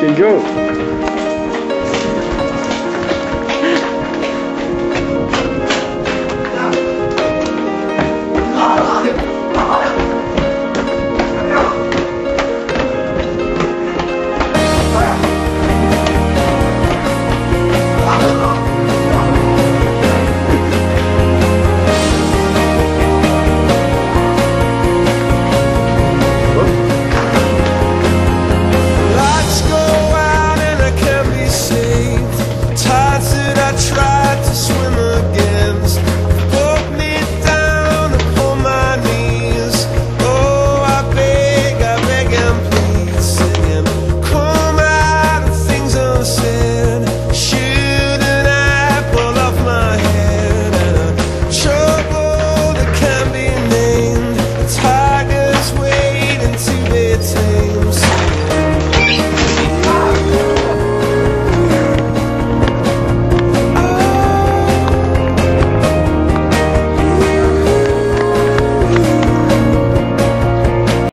Can go. Try